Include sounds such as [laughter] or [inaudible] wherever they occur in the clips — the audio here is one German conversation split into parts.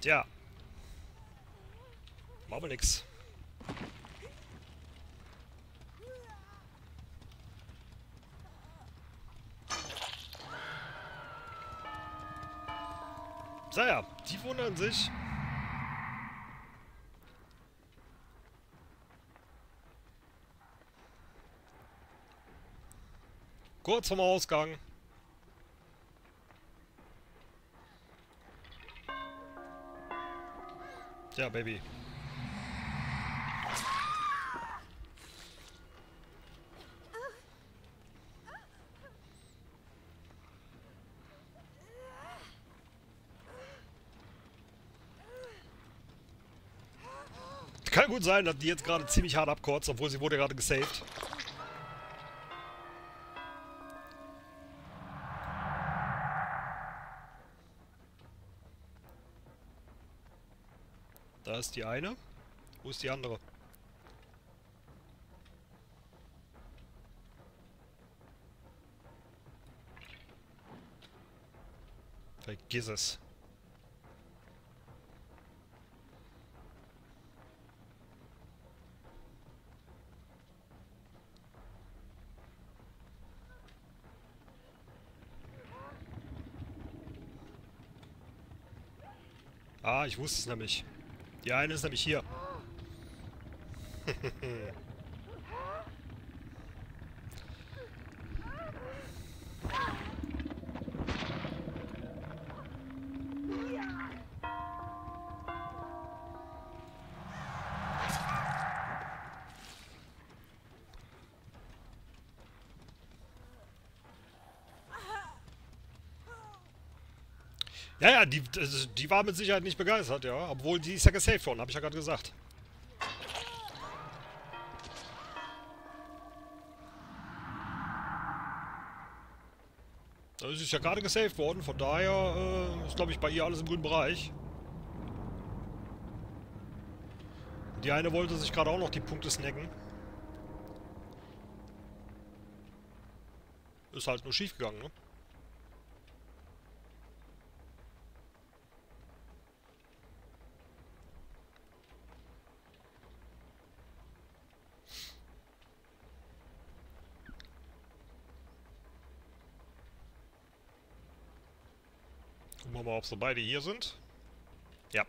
Tja. Machen wir nix. So ja, die wundern sich. Kurz vom Ausgang. Tja, Baby. Kann gut sein, dass die jetzt gerade ziemlich hart abkotzt, obwohl sie wurde gerade gesaved. Da ist die eine. Wo ist die andere? Vergiss es. Ah, ich wusste es nämlich. Die eine ist nämlich hier. [laughs] Ja, ja, die, die war mit Sicherheit nicht begeistert, ja. Obwohl, die ist ja gesaved worden, habe ich ja gerade gesagt. Da ist ja gerade gesaved worden, von daher äh, ist, glaube ich, bei ihr alles im grünen Bereich. Die eine wollte sich gerade auch noch die Punkte snacken. Ist halt nur schief gegangen, ne? Mal, ob sie beide hier sind. Ja.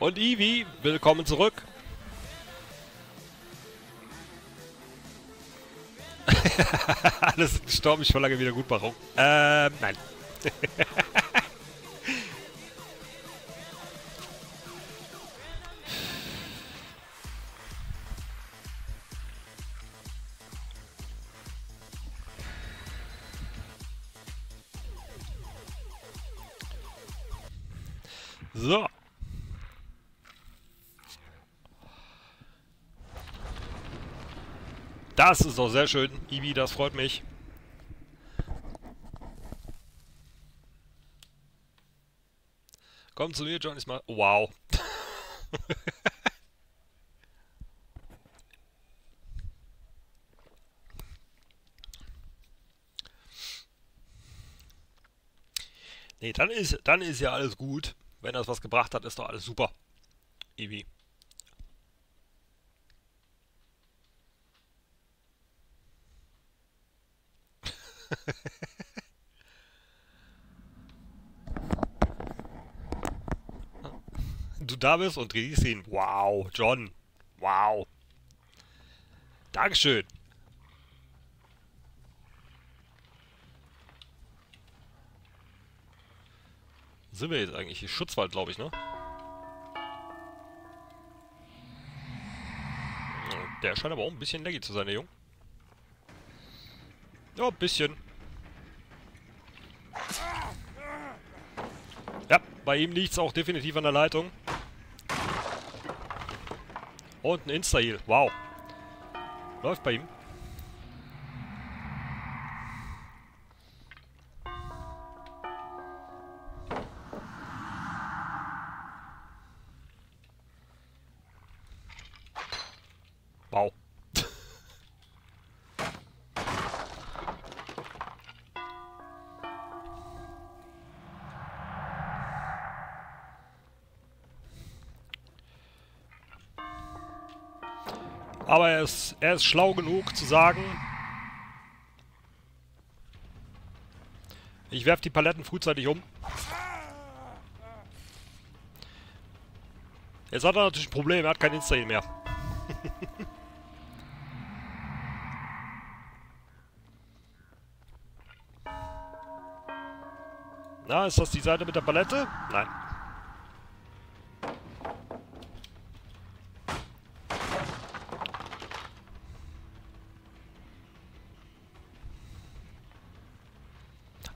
Und Ivi, willkommen zurück. [laughs] Alles ist gestorben, ich verlange wieder Gutmachung. Ähm, nein. so. Das ist doch sehr schön, Ibi, das freut mich. Komm zu mir, John, ist mal... Wow. [laughs] nee, dann ist, dann ist ja alles gut. Wenn das was gebracht hat, ist doch alles super. Ibi. [laughs] du da bist und riechst ihn. Wow, John. Wow. Dankeschön. Sind wir jetzt eigentlich? Hier Schutzwald, glaube ich, ne? Der scheint aber auch ein bisschen laggy zu sein, der Junge. Ja, ein bisschen. Ja, bei ihm liegt es auch definitiv an der Leitung. Und ein Insta-Heal. Wow. Läuft bei ihm. Aber er ist, er ist schlau genug zu sagen, ich werfe die Paletten frühzeitig um. Jetzt hat er natürlich ein Problem, er hat kein Insta mehr. [laughs] Na, ist das die Seite mit der Palette? Nein.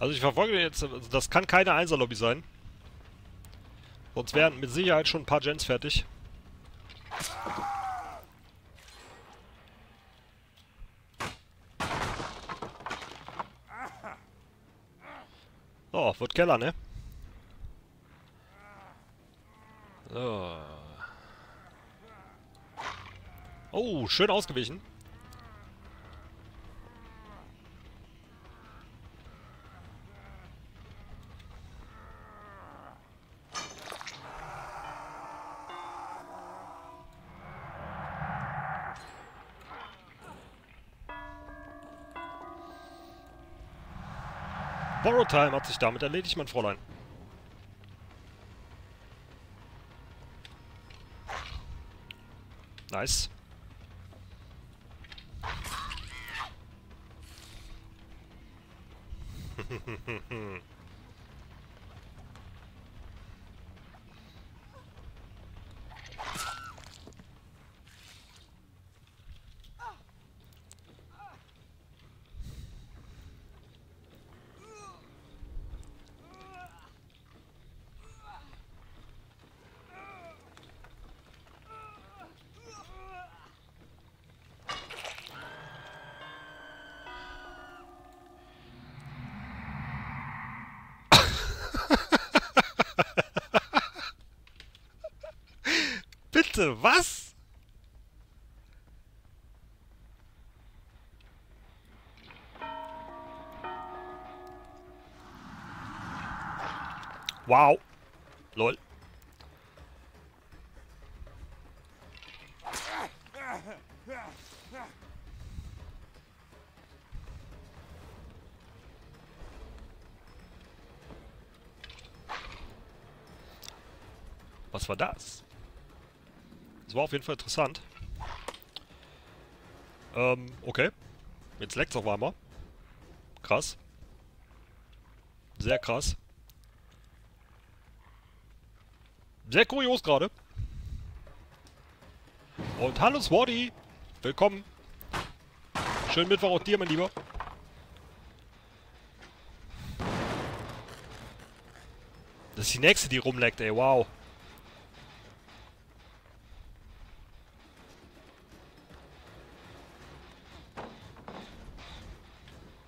Also ich verfolge jetzt, also das kann keine Einser-Lobby sein. Sonst wären mit Sicherheit schon ein paar Gens fertig. So, wird Keller, ne? So. Oh, schön ausgewichen. Borrow Time hat sich damit erledigt, mein Fräulein. Nice. Bitte, was? Wow. Lol. War auf jeden Fall interessant. Ähm, okay. Jetzt leckt's auf einmal. Krass. Sehr krass. Sehr kurios gerade. Und hallo Swarty. Willkommen. Schönen Mittwoch auch dir, mein Lieber. Das ist die nächste, die rumleckt, ey. Wow.